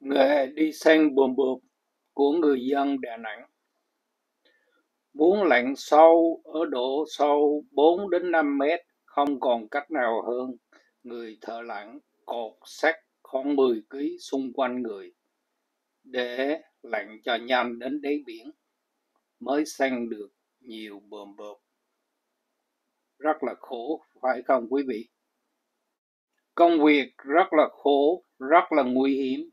Nghề đi sen bùm bộp của người dân Đà Nẵng Muốn lặn sâu ở độ sâu bốn đến năm mét không còn cách nào hơn người thợ lặn cột sắt khoảng mười ký xung quanh người để lặn cho nhanh đến đáy biển mới săn được nhiều bồm bộp. Rất là khổ, phải không quý vị? Công việc rất là khổ, rất là nguy hiểm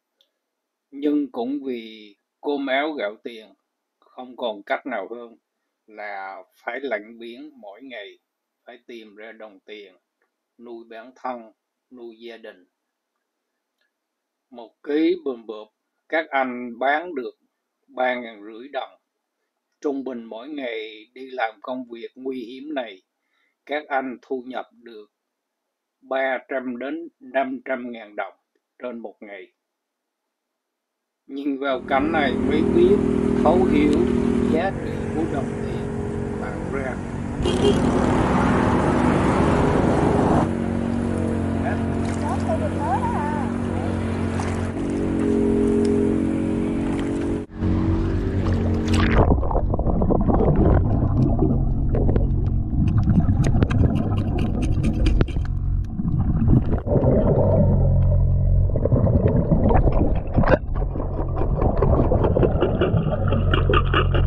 nhưng cũng vì cô áo gạo tiền, không còn cách nào hơn là phải lặn biển mỗi ngày, phải tìm ra đồng tiền, nuôi bản thân, nuôi gia đình. Một ký bùm bụp, các anh bán được ba ngàn rưỡi đồng. Trung bình mỗi ngày đi làm công việc nguy hiểm này, các anh thu nhập được 300 đến 500 ngàn đồng trên một ngày nhìn vào cảnh này mới biết thấu hiểu giá trị của đồng tiền bạn ra. Ha ha ha.